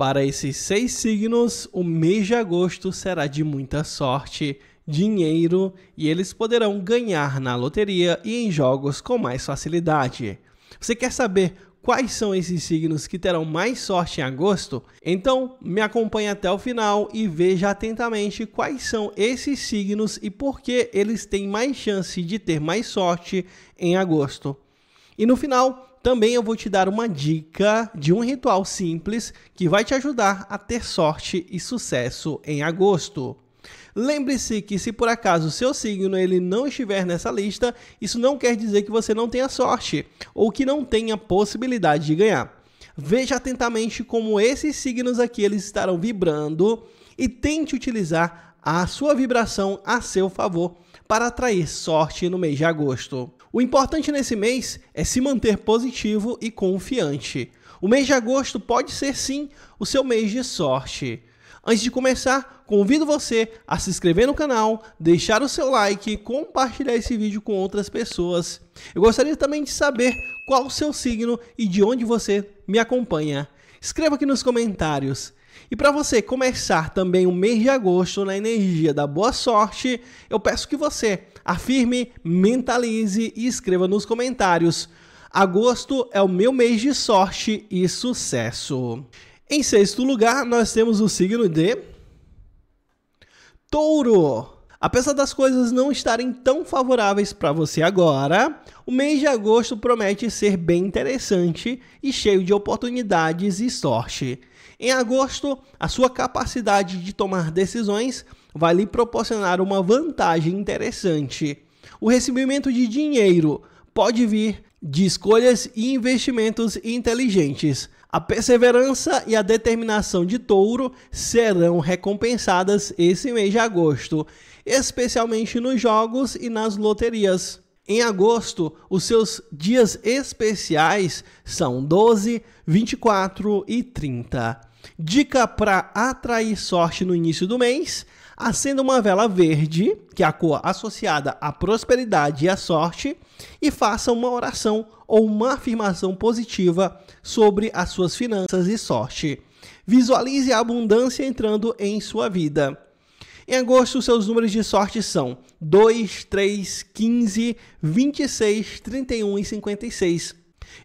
Para esses seis signos, o mês de agosto será de muita sorte, dinheiro e eles poderão ganhar na loteria e em jogos com mais facilidade. Você quer saber quais são esses signos que terão mais sorte em agosto? Então, me acompanhe até o final e veja atentamente quais são esses signos e por que eles têm mais chance de ter mais sorte em agosto. E no final, também eu vou te dar uma dica de um ritual simples que vai te ajudar a ter sorte e sucesso em agosto. Lembre-se que se por acaso seu signo ele não estiver nessa lista, isso não quer dizer que você não tenha sorte ou que não tenha possibilidade de ganhar. Veja atentamente como esses signos aqui eles estarão vibrando e tente utilizar a sua vibração a seu favor para atrair sorte no mês de agosto. O importante nesse mês é se manter positivo e confiante. O mês de agosto pode ser sim o seu mês de sorte. Antes de começar, convido você a se inscrever no canal, deixar o seu like, compartilhar esse vídeo com outras pessoas. Eu gostaria também de saber qual o seu signo e de onde você me acompanha. Escreva aqui nos comentários. E para você começar também o mês de agosto na energia da boa sorte, eu peço que você afirme, mentalize e escreva nos comentários. Agosto é o meu mês de sorte e sucesso. Em sexto lugar, nós temos o signo de Touro. Apesar das coisas não estarem tão favoráveis para você agora, o mês de agosto promete ser bem interessante e cheio de oportunidades e sorte. Em agosto, a sua capacidade de tomar decisões vai lhe proporcionar uma vantagem interessante. O recebimento de dinheiro pode vir de escolhas e investimentos inteligentes. A perseverança e a determinação de Touro serão recompensadas esse mês de agosto, especialmente nos jogos e nas loterias. Em agosto, os seus dias especiais são 12, 24 e 30. Dica para atrair sorte no início do mês: acenda uma vela verde, que é a cor associada à prosperidade e à sorte, e faça uma oração ou uma afirmação positiva sobre as suas finanças e sorte. Visualize a abundância entrando em sua vida. Em agosto, seus números de sorte são 2, 3, 15, 26, 31 e 56.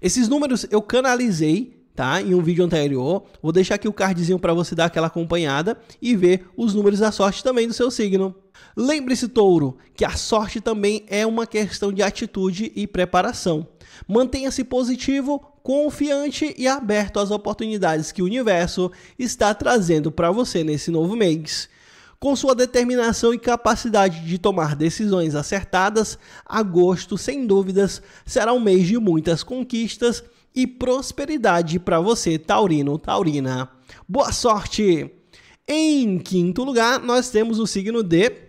Esses números eu canalizei tá? Em um vídeo anterior. Vou deixar aqui o cardzinho para você dar aquela acompanhada e ver os números da sorte também do seu signo. Lembre-se, touro, que a sorte também é uma questão de atitude e preparação. Mantenha-se positivo, confiante e aberto às oportunidades que o universo está trazendo para você nesse novo mês. Com sua determinação e capacidade de tomar decisões acertadas, agosto, sem dúvidas, será um mês de muitas conquistas e prosperidade para você, Taurino, Taurina. Boa sorte! Em quinto lugar, nós temos o signo de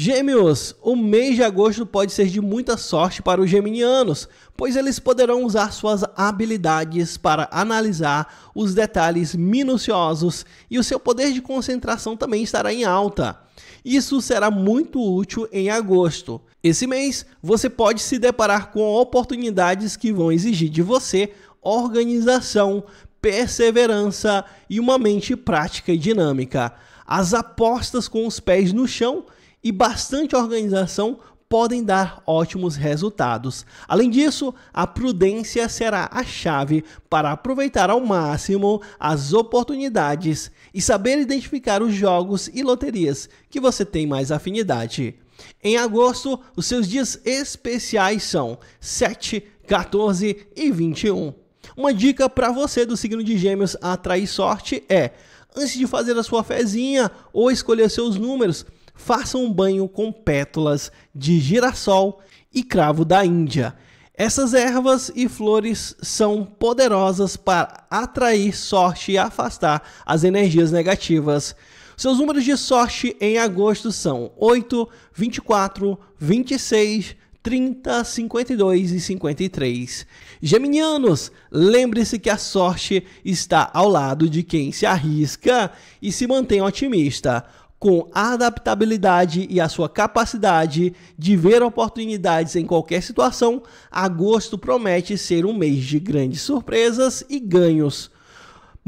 Gêmeos, o mês de agosto pode ser de muita sorte para os geminianos, pois eles poderão usar suas habilidades para analisar os detalhes minuciosos e o seu poder de concentração também estará em alta. Isso será muito útil em agosto. Esse mês você pode se deparar com oportunidades que vão exigir de você organização, perseverança e uma mente prática e dinâmica. As apostas com os pés no chão e bastante organização podem dar ótimos resultados. Além disso, a prudência será a chave para aproveitar ao máximo as oportunidades e saber identificar os jogos e loterias que você tem mais afinidade. Em agosto, os seus dias especiais são 7, 14 e 21. Uma dica para você do signo de Gêmeos atrair sorte é: antes de fazer a sua fezinha ou escolher seus números, faça um banho com pétalas de girassol e cravo da Índia. Essas ervas e flores são poderosas para atrair sorte e afastar as energias negativas. Seus números de sorte em agosto são 8, 24, 26, 30, 52 e 53. Geminianos, lembre-se que a sorte está ao lado de quem se arrisca e se mantém otimista com a adaptabilidade e a sua capacidade de ver oportunidades em qualquer situação, agosto promete ser um mês de grandes surpresas e ganhos.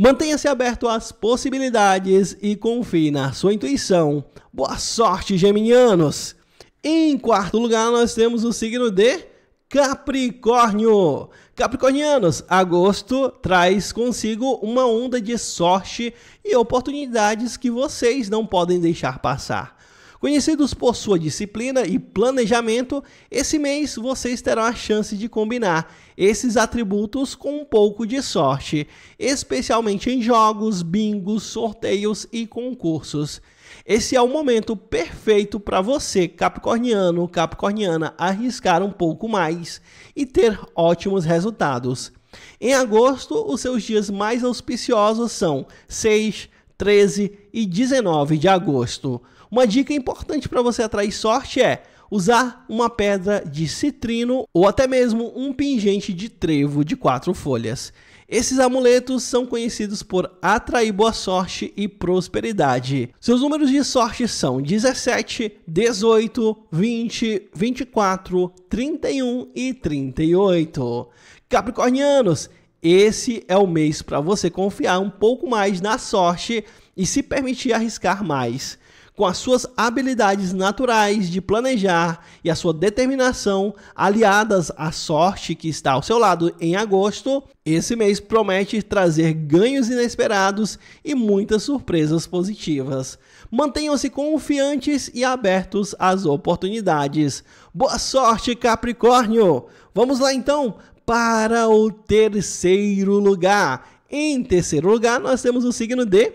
Mantenha-se aberto às possibilidades e confie na sua intuição. Boa sorte, geminianos! Em quarto lugar, nós temos o signo de Capricórnio. Capricornianos, agosto traz consigo uma onda de sorte e oportunidades que vocês não podem deixar passar. Conhecidos por sua disciplina e planejamento, esse mês vocês terão a chance de combinar esses atributos com um pouco de sorte, especialmente em jogos, bingos, sorteios e concursos. Esse é o momento perfeito para você, capricorniano, capricorniana, arriscar um pouco mais e ter ótimos resultados. Em agosto, os seus dias mais auspiciosos são 6, 13 e 19 de agosto. Uma dica importante para você atrair sorte é usar uma pedra de citrino ou até mesmo um pingente de trevo de quatro folhas. Esses amuletos são conhecidos por atrair boa sorte e prosperidade. Seus números de sorte são 17, 18, 20, 24, 31 e 38. Capricornianos, esse é o mês para você confiar um pouco mais na sorte e se permitir arriscar mais com as suas habilidades naturais de planejar e a sua determinação, aliadas à sorte que está ao seu lado em agosto, esse mês promete trazer ganhos inesperados e muitas surpresas positivas. Mantenham-se confiantes e abertos às oportunidades. Boa sorte, Capricórnio! Vamos lá então para o terceiro lugar. Em terceiro lugar, nós temos o signo de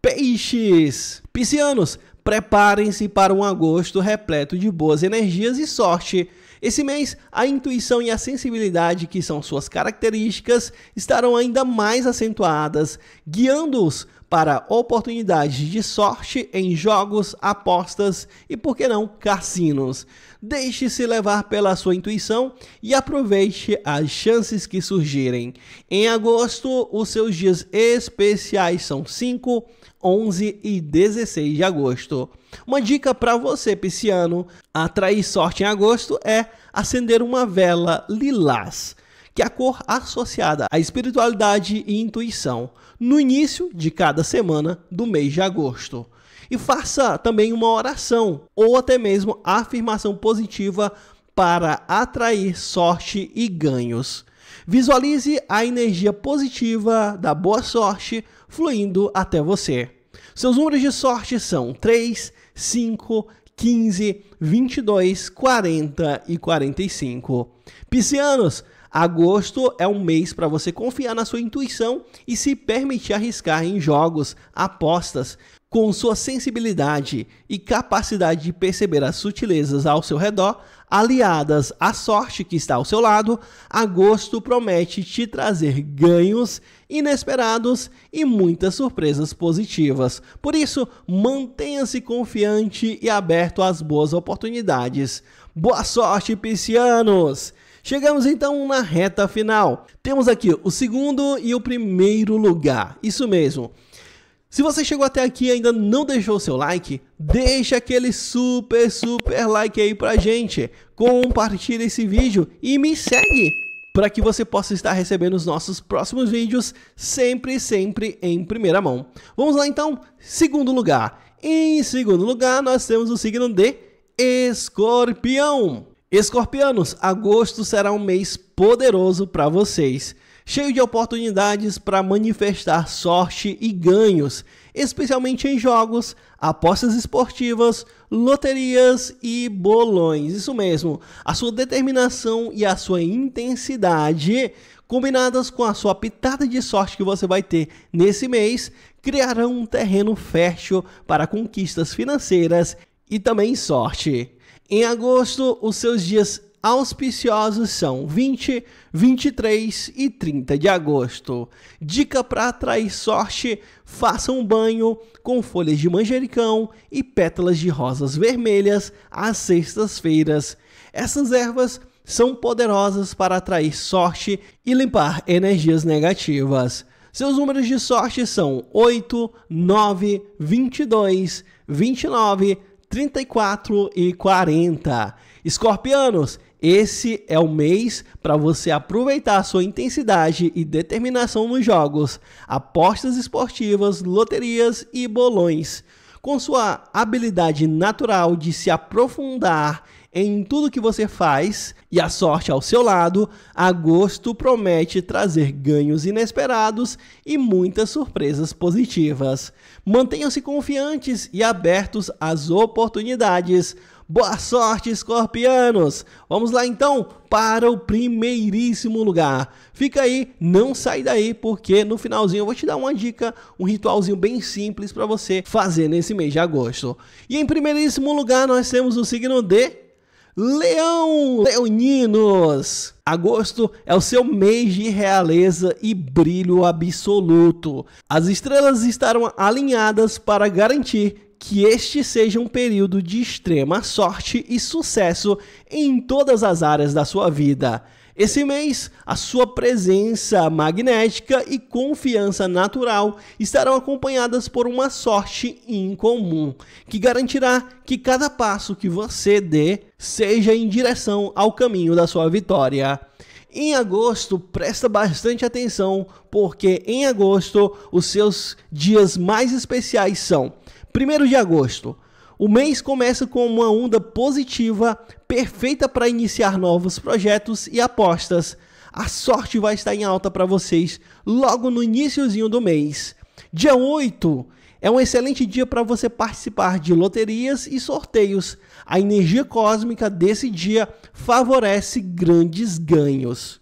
Peixes. Piscianos, Preparem-se para um agosto repleto de boas energias e sorte. Esse mês, a intuição e a sensibilidade, que são suas características, estarão ainda mais acentuadas, guiando-os para oportunidades de sorte em jogos, apostas e, por que não, cassinos. Deixe-se levar pela sua intuição e aproveite as chances que surgirem. Em agosto, os seus dias especiais são 5, 11 e 16 de agosto. Uma dica para você, pisciano, atrair sorte em agosto é acender uma vela lilás que é a cor associada à espiritualidade e intuição, no início de cada semana do mês de agosto. E faça também uma oração ou até mesmo afirmação positiva para atrair sorte e ganhos. Visualize a energia positiva da boa sorte fluindo até você. Seus números de sorte são 3, 5, 15, 22, 40 e 45. Piscianos, Agosto é um mês para você confiar na sua intuição e se permitir arriscar em jogos, apostas, com sua sensibilidade e capacidade de perceber as sutilezas ao seu redor, aliadas à sorte que está ao seu lado, agosto promete te trazer ganhos inesperados e muitas surpresas positivas. Por isso, mantenha-se confiante e aberto às boas oportunidades. Boa sorte, piscianos! Chegamos então na reta final. Temos aqui o segundo e o primeiro lugar. Isso mesmo. Se você chegou até aqui e ainda não deixou seu like, deixa aquele super, super like aí pra gente. Compartilha esse vídeo e me segue para que você possa estar recebendo os nossos próximos vídeos sempre, sempre em primeira mão. Vamos lá então, segundo lugar. Em segundo lugar, nós temos o signo de Escorpião. Escorpianos, agosto será um mês poderoso para vocês, cheio de oportunidades para manifestar sorte e ganhos, especialmente em jogos, apostas esportivas, loterias e bolões. Isso mesmo, a sua determinação e a sua intensidade, combinadas com a sua pitada de sorte que você vai ter nesse mês, criarão um terreno fértil para conquistas financeiras e também sorte. Em agosto, os seus dias auspiciosos são 20, 23 e 30 de agosto. Dica para atrair sorte: faça um banho com folhas de manjericão e pétalas de rosas vermelhas às sextas-feiras. Essas ervas são poderosas para atrair sorte e limpar energias negativas. Seus números de sorte são 8, 9, 22, 29, 34 e 40. Escorpianos, esse é o mês para você aproveitar sua intensidade e determinação nos jogos, apostas esportivas, loterias e bolões. Com sua habilidade natural de se aprofundar em tudo que você faz e a sorte ao seu lado, agosto promete trazer ganhos inesperados e muitas surpresas positivas. Mantenham-se confiantes e abertos às oportunidades. Boa sorte, escorpianos! Vamos lá então para o primeiríssimo lugar. Fica aí, não sai daí, porque no finalzinho eu vou te dar uma dica, um ritualzinho bem simples para você fazer nesse mês de agosto. E em primeiríssimo lugar nós temos o signo de Leão, leoninos! Agosto é o seu mês de realeza e brilho absoluto. As estrelas estarão alinhadas para garantir que este seja um período de extrema sorte e sucesso em todas as áreas da sua vida. Esse mês, a sua presença magnética e confiança natural estarão acompanhadas por uma sorte incomum, que garantirá que cada passo que você dê seja em direção ao caminho da sua vitória. Em agosto, presta bastante atenção, porque em agosto os seus dias mais especiais são 1 de agosto. O mês começa com uma onda positiva, perfeita para iniciar novos projetos e apostas. A sorte vai estar em alta para vocês logo no iníciozinho do mês. Dia 8 é um excelente dia para você participar de loterias e sorteios. A energia cósmica desse dia favorece grandes ganhos.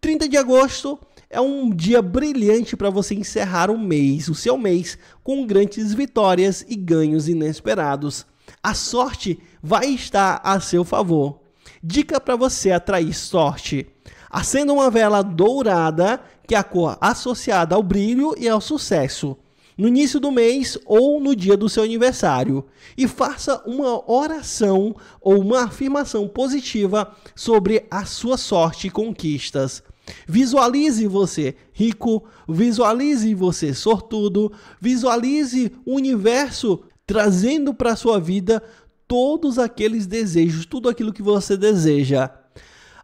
30 de agosto é um dia brilhante para você encerrar o mês, o seu mês, com grandes vitórias e ganhos inesperados. A sorte vai estar a seu favor. Dica para você atrair sorte: acenda uma vela dourada, que é a cor associada ao brilho e ao sucesso, no início do mês ou no dia do seu aniversário, e faça uma oração ou uma afirmação positiva sobre a sua sorte e conquistas. Visualize você rico, visualize você sortudo, visualize o universo trazendo para sua vida todos aqueles desejos, tudo aquilo que você deseja.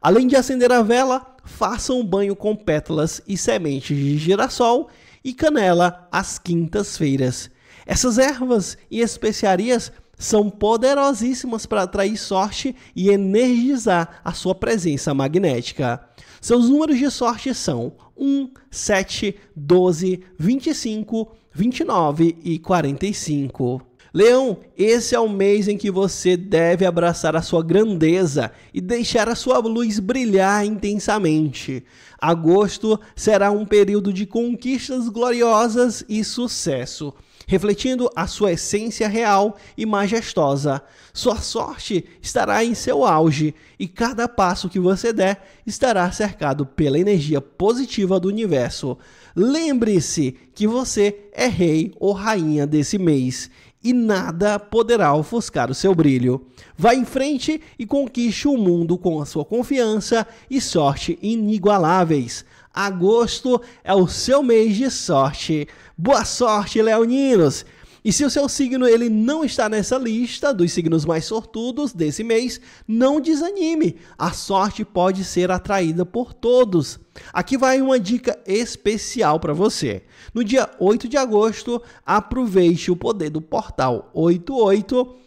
Além de acender a vela, faça um banho com pétalas e sementes de girassol e canela às quintas-feiras. Essas ervas e especiarias são poderosíssimas para atrair sorte e energizar a sua presença magnética. Seus números de sorte são 1, 7, 12, 25, 29 e 45. Leão, esse é o mês em que você deve abraçar a sua grandeza e deixar a sua luz brilhar intensamente. Agosto será um período de conquistas gloriosas e sucesso refletindo a sua essência real e majestosa. Sua sorte estará em seu auge e cada passo que você der estará cercado pela energia positiva do universo. Lembre-se que você é rei ou rainha desse mês e nada poderá ofuscar o seu brilho. Vá em frente e conquiste o mundo com a sua confiança e sorte inigualáveis. Agosto é o seu mês de sorte. Boa sorte, leoninos! E se o seu signo ele não está nessa lista dos signos mais sortudos desse mês, não desanime. A sorte pode ser atraída por todos. Aqui vai uma dica especial para você. No dia 8 de agosto, aproveite o poder do portal 88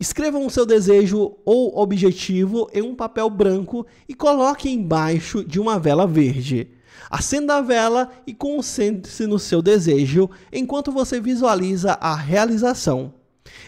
Escreva o seu desejo ou objetivo em um papel branco e coloque embaixo de uma vela verde. Acenda a vela e concentre-se no seu desejo enquanto você visualiza a realização.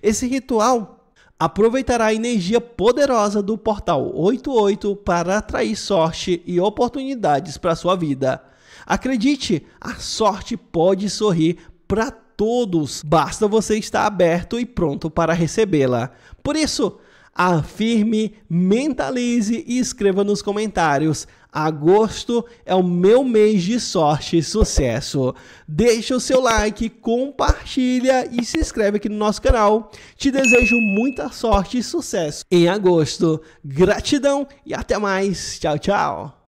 Esse ritual aproveitará a energia poderosa do portal 88 para atrair sorte e oportunidades para sua vida. Acredite, a sorte pode sorrir para todos, basta você estar aberto e pronto para recebê-la. Por isso, afirme, mentalize e escreva nos comentários. Agosto é o meu mês de sorte e sucesso. Deixa o seu like, compartilha e se inscreve aqui no nosso canal. Te desejo muita sorte e sucesso em agosto. Gratidão e até mais. Tchau, tchau.